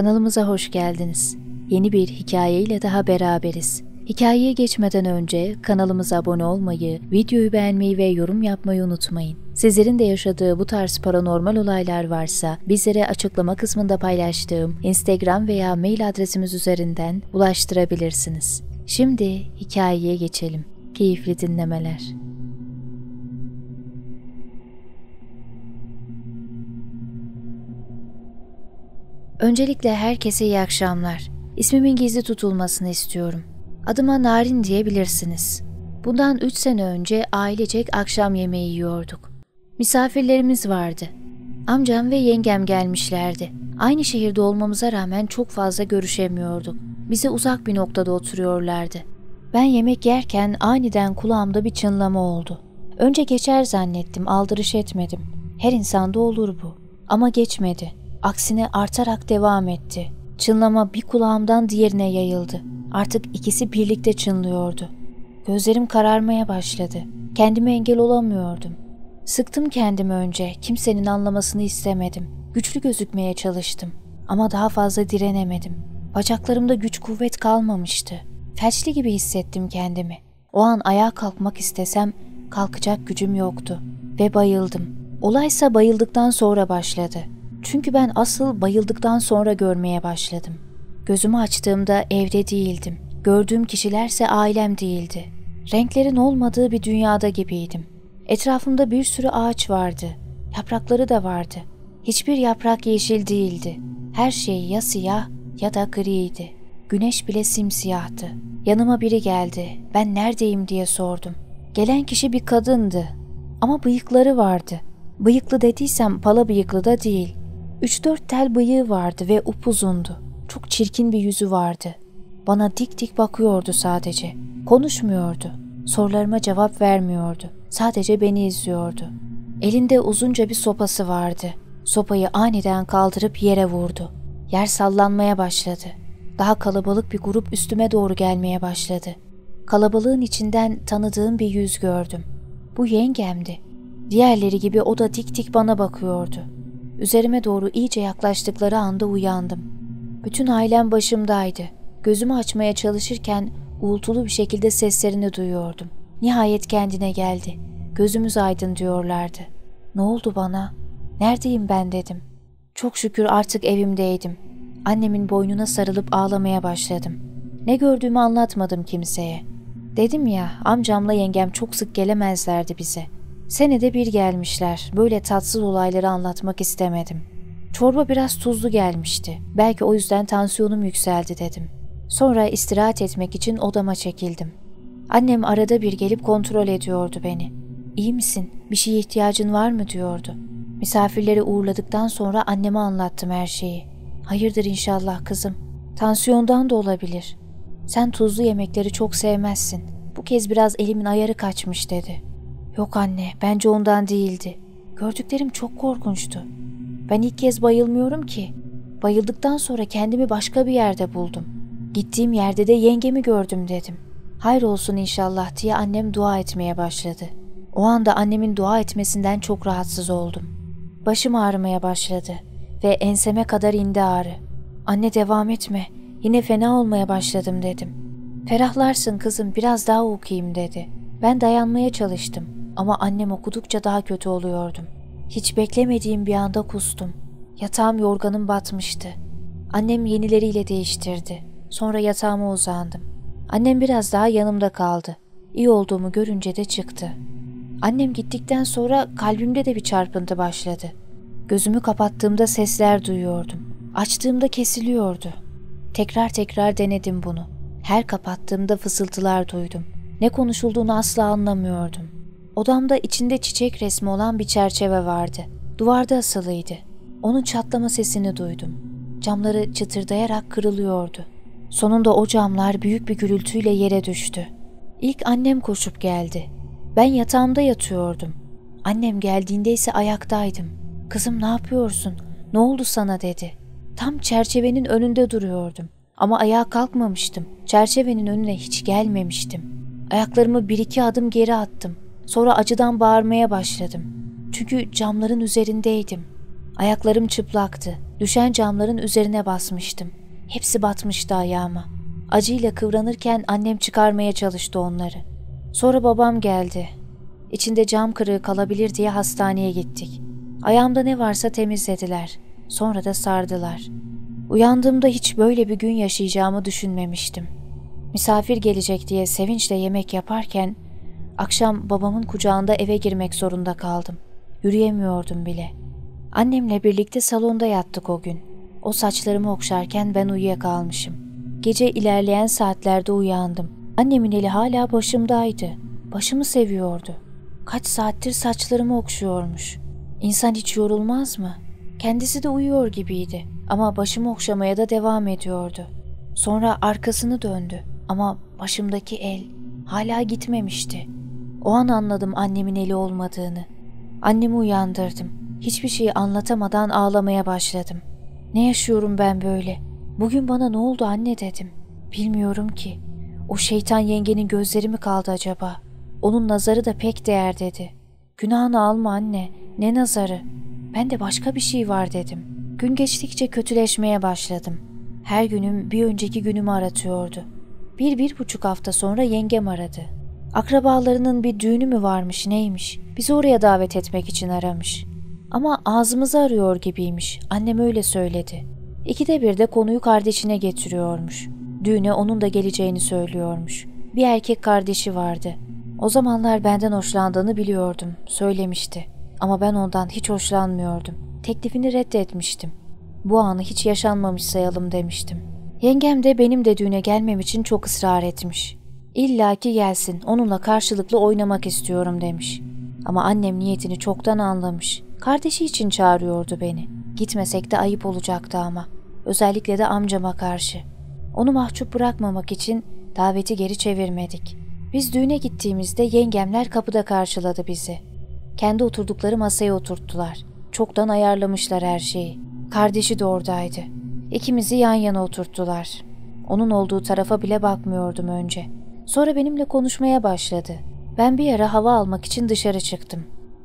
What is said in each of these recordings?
Kanalımıza hoş geldiniz. Yeni bir hikaye ile daha beraberiz. Hikayeye geçmeden önce kanalımıza abone olmayı, videoyu beğenmeyi ve yorum yapmayı unutmayın. Sizlerin de yaşadığı bu tarz paranormal olaylar varsa bizlere açıklama kısmında paylaştığım Instagram veya mail adresimiz üzerinden ulaştırabilirsiniz. Şimdi hikayeye geçelim. Keyifli dinlemeler. Öncelikle herkese iyi akşamlar. İsmimin gizli tutulmasını istiyorum. Adıma Narin diyebilirsiniz. Bundan 3 sene önce ailecek akşam yemeği yiyorduk. Misafirlerimiz vardı. Amcam ve yengem gelmişlerdi. Aynı şehirde olmamıza rağmen çok fazla görüşemiyorduk. Bize uzak bir noktada oturuyorlardı. Ben yemek yerken aniden kulağımda bir çınlama oldu. Önce geçer zannettim, aldırış etmedim. Her insanda olur bu. Ama geçmedi. Aksine artarak devam etti. Çınlama bir kulağımdan diğerine yayıldı. Artık ikisi birlikte çınlıyordu. Gözlerim kararmaya başladı. Kendime engel olamıyordum. Sıktım kendimi önce, kimsenin anlamasını istemedim. Güçlü gözükmeye çalıştım. Ama daha fazla direnemedim. Bacaklarımda güç kuvvet kalmamıştı. Felçli gibi hissettim kendimi. O an ayağa kalkmak istesem kalkacak gücüm yoktu. Ve bayıldım. Olaysa bayıldıktan sonra başladı. Çünkü ben asıl bayıldıktan sonra görmeye başladım. Gözümü açtığımda evde değildim. Gördüğüm kişilerse ailem değildi. Renklerin olmadığı bir dünyada gibiydim. Etrafımda bir sürü ağaç vardı. Yaprakları da vardı. Hiçbir yaprak yeşil değildi. Her şey ya siyah ya da griydi. Güneş bile simsiyahtı. Yanıma biri geldi. Ben neredeyim diye sordum. Gelen kişi bir kadındı. Ama bıyıkları vardı. Bıyıklı dediysem pala bıyıklı da değil. Üç dört tel bıyığı vardı ve upuzundu. Çok çirkin bir yüzü vardı. Bana dik dik bakıyordu sadece. Konuşmuyordu. Sorularıma cevap vermiyordu. Sadece beni izliyordu. Elinde uzunca bir sopası vardı. Sopayı aniden kaldırıp yere vurdu. Yer sallanmaya başladı. Daha kalabalık bir grup üstüme doğru gelmeye başladı. Kalabalığın içinden tanıdığım bir yüz gördüm. Bu yengemdi. Diğerleri gibi o da dik dik bana bakıyordu. Üzerime doğru iyice yaklaştıkları anda uyandım. Bütün ailem başımdaydı. Gözümü açmaya çalışırken uğultulu bir şekilde seslerini duyuyordum. Nihayet kendine geldi. Gözümüz aydın diyorlardı. Ne oldu bana? Neredeyim ben dedim. Çok şükür artık evimdeydim. Annemin boynuna sarılıp ağlamaya başladım. Ne gördüğümü anlatmadım kimseye. Dedim ya amcamla yengem çok sık gelemezlerdi bize. Senede bir gelmişler. Böyle tatsız olayları anlatmak istemedim. Çorba biraz tuzlu gelmişti. Belki o yüzden tansiyonum yükseldi dedim. Sonra istirahat etmek için odama çekildim. Annem arada bir gelip kontrol ediyordu beni. İyi misin? Bir şeye ihtiyacın var mı diyordu. Misafirleri uğurladıktan sonra anneme anlattım her şeyi. Hayırdır inşallah kızım. Tansiyondan da olabilir. Sen tuzlu yemekleri çok sevmezsin. Bu kez biraz elimin ayarı kaçmış dedi. Yok anne, bence ondan değildi. Gördüklerim çok korkunçtu. Ben ilk kez bayılmıyorum ki. Bayıldıktan sonra kendimi başka bir yerde buldum. Gittiğim yerde de yengemi gördüm dedim. Hayır olsun inşallah diye annem dua etmeye başladı. O anda annemin dua etmesinden çok rahatsız oldum. Başım ağrımaya başladı ve enseme kadar indi ağrı. Anne devam etme, yine fena olmaya başladım dedim. Ferahlarsın kızım biraz daha okuyayım dedi. Ben dayanmaya çalıştım ama annem okudukça daha kötü oluyordum. Hiç beklemediğim bir anda kustum. Yatağım yorganım batmıştı. Annem yenileriyle değiştirdi. Sonra yatağıma uzandım. Annem biraz daha yanımda kaldı. İyi olduğumu görünce de çıktı. Annem gittikten sonra kalbimde de bir çarpıntı başladı. Gözümü kapattığımda sesler duyuyordum. Açtığımda kesiliyordu. Tekrar tekrar denedim bunu. Her kapattığımda fısıltılar duydum. Ne konuşulduğunu asla anlamıyordum. Odamda içinde çiçek resmi olan bir çerçeve vardı. Duvarda asılıydı. Onun çatlama sesini duydum. Camları çıtırdayarak kırılıyordu. Sonunda o camlar büyük bir gürültüyle yere düştü. İlk annem koşup geldi. Ben yatağımda yatıyordum. Annem geldiğinde ise ayaktaydım. Kızım ne yapıyorsun? Ne oldu sana dedi. Tam çerçevenin önünde duruyordum. Ama ayağa kalkmamıştım. Çerçevenin önüne hiç gelmemiştim. Ayaklarımı bir iki adım geri attım. Sonra acıdan bağırmaya başladım. Çünkü camların üzerindeydim. Ayaklarım çıplaktı. Düşen camların üzerine basmıştım. Hepsi batmıştı ayağıma. Acıyla kıvranırken annem çıkarmaya çalıştı onları. Sonra babam geldi. İçinde cam kırığı kalabilir diye hastaneye gittik. Ayağımda ne varsa temizlediler. Sonra da sardılar. Uyandığımda hiç böyle bir gün yaşayacağımı düşünmemiştim. Misafir gelecek diye sevinçle yemek yaparken akşam babamın kucağında eve girmek zorunda kaldım. Yürüyemiyordum bile. Annemle birlikte salonda yattık o gün. O saçlarımı okşarken ben uyuyakalmışım. Gece ilerleyen saatlerde uyandım. Annemin eli hala başımdaydı. Başımı seviyordu. Kaç saattir saçlarımı okşuyormuş. İnsan hiç yorulmaz mı? Kendisi de uyuyor gibiydi ama başımı okşamaya da devam ediyordu. Sonra arkasını döndü ama başımdaki el hala gitmemişti. O an anladım annemin eli olmadığını. Annemi uyandırdım. Hiçbir şeyi anlatamadan ağlamaya başladım. Ne yaşıyorum ben böyle? Bugün bana ne oldu anne dedim. Bilmiyorum ki. O şeytan yengenin gözleri mi kaldı acaba? Onun nazarı da pek değer dedi. Günahını alma anne. Ne nazarı? Ben de başka bir şey var dedim. Gün geçtikçe kötüleşmeye başladım. Her günüm bir önceki günümü aratıyordu. Bir, bir buçuk hafta sonra yengem aradı. Akrabalarının bir düğünü mü varmış neymiş? Bizi oraya davet etmek için aramış. Ama ağzımızı arıyor gibiymiş. Annem öyle söyledi. İkide bir de konuyu kardeşine getiriyormuş. Düğüne onun da geleceğini söylüyormuş. Bir erkek kardeşi vardı. O zamanlar benden hoşlandığını biliyordum. Söylemişti. Ama ben ondan hiç hoşlanmıyordum. Teklifini reddetmiştim. Bu anı hiç yaşanmamış sayalım demiştim. Yengem de benim de düğüne gelmem için çok ısrar etmiş. İlla ki gelsin, onunla karşılıklı oynamak istiyorum demiş. Ama annem niyetini çoktan anlamış. Kardeşi için çağırıyordu beni. Gitmesek de ayıp olacaktı ama. Özellikle de amcama karşı. Onu mahcup bırakmamak için daveti geri çevirmedik. Biz düğüne gittiğimizde yengemler kapıda karşıladı bizi. Kendi oturdukları masaya oturttular. Çoktan ayarlamışlar her şeyi. Kardeşi de oradaydı. İkimizi yan yana oturttular. Onun olduğu tarafa bile bakmıyordum önce. Sonra benimle konuşmaya başladı. Ben bir ara hava almak için dışarı çıktım.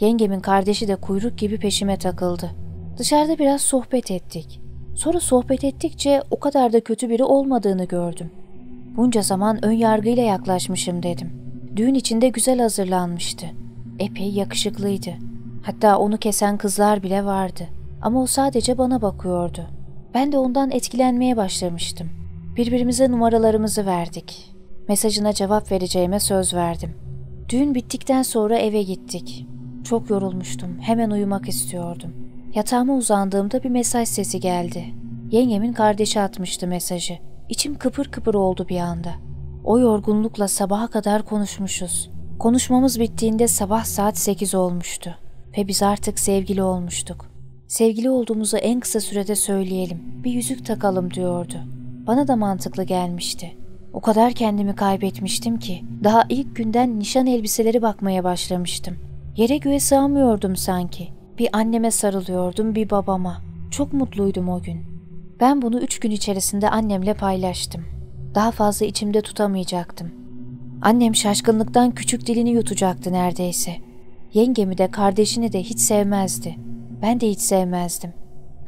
Yengemin kardeşi de kuyruk gibi peşime takıldı. Dışarıda biraz sohbet ettik. Sonra sohbet ettikçe o kadar da kötü biri olmadığını gördüm. Bunca zaman ön yargıyla yaklaşmışım dedim. Düğün içinde güzel hazırlanmıştı. Epey yakışıklıydı. Hatta onu kesen kızlar bile vardı. Ama o sadece bana bakıyordu. Ben de ondan etkilenmeye başlamıştım. Birbirimize numaralarımızı verdik. Mesajına cevap vereceğime söz verdim. Düğün bittikten sonra eve gittik. Çok yorulmuştum. Hemen uyumak istiyordum. Yatağıma uzandığımda bir mesaj sesi geldi. Yengemin kardeşi atmıştı mesajı. İçim kıpır kıpır oldu bir anda. O yorgunlukla sabaha kadar konuşmuşuz. Konuşmamız bittiğinde sabah saat 8 olmuştu ve biz artık sevgili olmuştuk. Sevgili olduğumuzu en kısa sürede söyleyelim, bir yüzük takalım diyordu. Bana da mantıklı gelmişti. O kadar kendimi kaybetmiştim ki daha ilk günden nişan elbiseleri bakmaya başlamıştım. Yere göğe sığamıyordum sanki. Bir anneme sarılıyordum, bir babama. Çok mutluydum o gün. Ben bunu üç gün içerisinde annemle paylaştım. Daha fazla içimde tutamayacaktım. Annem şaşkınlıktan küçük dilini yutacaktı neredeyse. Yengemi de kardeşini de hiç sevmezdi. Ben de hiç sevmezdim.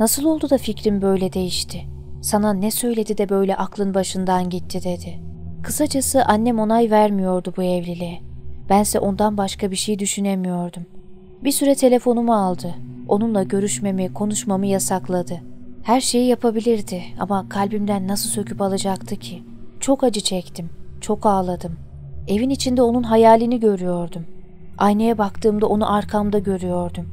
Nasıl oldu da fikrim böyle değişti? Sana ne söyledi de böyle aklın başından gitti dedi. Kısacası annem onay vermiyordu bu evliliğe. Bense ondan başka bir şey düşünemiyordum. Bir süre telefonumu aldı. Onunla görüşmemi, konuşmamı yasakladı. Her şeyi yapabilirdi ama kalbimden nasıl söküp alacaktı ki? Çok acı çektim, çok ağladım. Evin içinde onun hayalini görüyordum. Aynaya baktığımda onu arkamda görüyordum.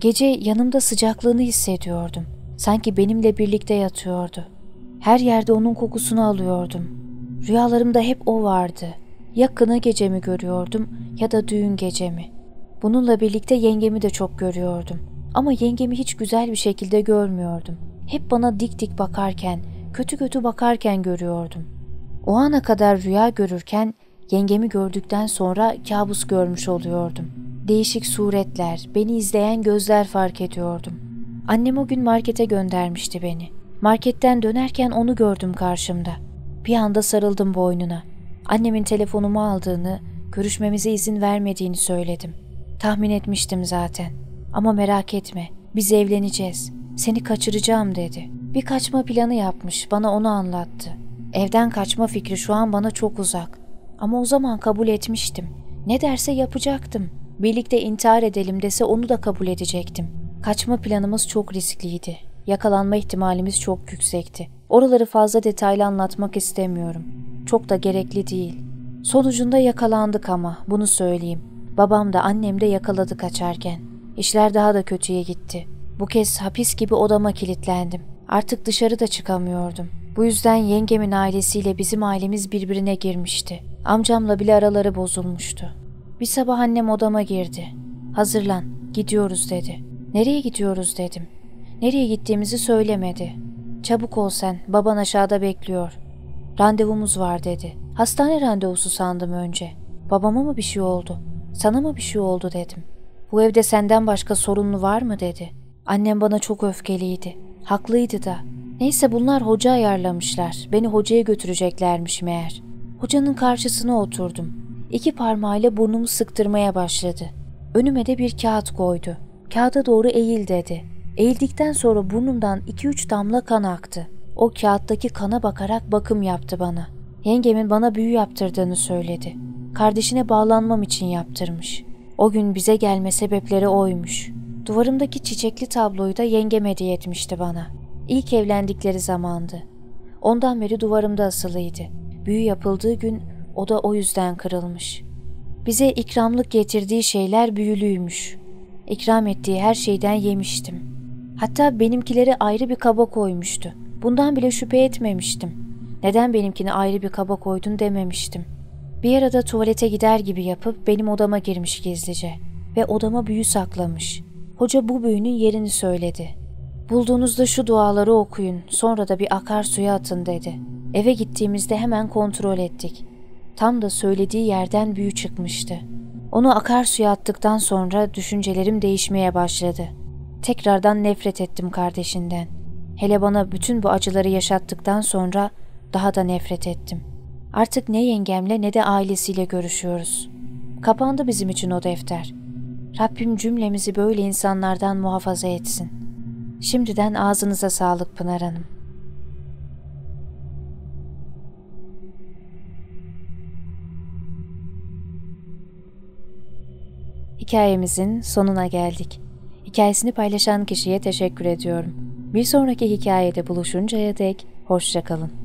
Gece yanımda sıcaklığını hissediyordum. Sanki benimle birlikte yatıyordu. Her yerde onun kokusunu alıyordum. Rüyalarımda hep o vardı. Ya kına gecemi görüyordum ya da düğün gecemi. Bununla birlikte yengemi de çok görüyordum. Ama yengemi hiç güzel bir şekilde görmüyordum. Hep bana dik dik bakarken, kötü kötü bakarken görüyordum. O ana kadar rüya görürken yengemi gördükten sonra kabus görmüş oluyordum. Değişik suretler, beni izleyen gözler fark ediyordum. Annem o gün markete göndermişti beni. Marketten dönerken onu gördüm karşımda. Bir anda sarıldım boynuna. Annemin telefonumu aldığını, görüşmemize izin vermediğini söyledim. Tahmin etmiştim zaten. Ama merak etme, biz evleneceğiz. Seni kaçıracağım dedi. Bir kaçma planı yapmış, bana onu anlattı. Evden kaçma fikri şu an bana çok uzak. Ama o zaman kabul etmiştim. Ne derse yapacaktım. Birlikte intihar edelim dese onu da kabul edecektim. Kaçma planımız çok riskliydi. Yakalanma ihtimalimiz çok yüksekti. Oraları fazla detaylı anlatmak istemiyorum. Çok da gerekli değil. Sonucunda yakalandık ama bunu söyleyeyim. Babam da annem de yakaladı kaçarken. İşler daha da kötüye gitti. Bu kez hapis gibi odama kilitlendim. Artık dışarı da çıkamıyordum. Bu yüzden yengemin ailesiyle bizim ailemiz birbirine girmişti. Amcamla bile araları bozulmuştu. Bir sabah annem odama girdi. Hazırlan, gidiyoruz dedi. Nereye gidiyoruz dedim. Nereye gittiğimizi söylemedi. Çabuk ol sen, baban aşağıda bekliyor. Randevumuz var dedi. Hastane randevusu sandım önce. Babama mı bir şey oldu? Sana mı bir şey oldu dedim. Bu evde senden başka sorunlu var mı dedi. Annem bana çok öfkeliydi. Haklıydı da. Neyse bunlar hoca ayarlamışlar. Beni hocaya götüreceklermiş meğer. Hocanın karşısına oturdum. İki parmağıyla burnumu sıktırmaya başladı. Önüme de bir kağıt koydu. Kağıda doğru eğil dedi. Eğildikten sonra burnumdan iki üç damla kan aktı. O kağıttaki kana bakarak bakım yaptı bana. Yengemin bana büyü yaptırdığını söyledi. Kardeşine bağlanmam için yaptırmış. O gün bize gelme sebepleri oymuş. Duvarımdaki çiçekli tabloyu da yengem hediye etmişti bana. İlk evlendikleri zamandı. Ondan beri duvarımda asılıydı. Büyü yapıldığı gün o da o yüzden kırılmış. Bize ikramlık getirdiği şeyler büyülüymüş. İkram ettiği her şeyden yemiştim. Hatta benimkileri ayrı bir kaba koymuştu. Bundan bile şüphe etmemiştim. Neden benimkini ayrı bir kaba koydun dememiştim. Bir arada tuvalete gider gibi yapıp benim odama girmiş gizlice ve odama büyü saklamış. Hoca bu büyünün yerini söyledi. Bulduğunuzda şu duaları okuyun, sonra da bir akarsuya atın dedi. Eve gittiğimizde hemen kontrol ettik. Tam da söylediği yerden büyü çıkmıştı. Onu akarsuya attıktan sonra düşüncelerim değişmeye başladı. Tekrardan nefret ettim kardeşinden. Hele bana bütün bu acıları yaşattıktan sonra daha da nefret ettim. Artık ne yengemle ne de ailesiyle görüşüyoruz. Kapandı bizim için o defter. Rabbim cümlemizi böyle insanlardan muhafaza etsin. Şimdiden ağzınıza sağlık Pınar Hanım. Hikayemizin sonuna geldik. Hikayesini paylaşan kişiye teşekkür ediyorum. Bir sonraki hikayede buluşuncaya dek hoşçakalın.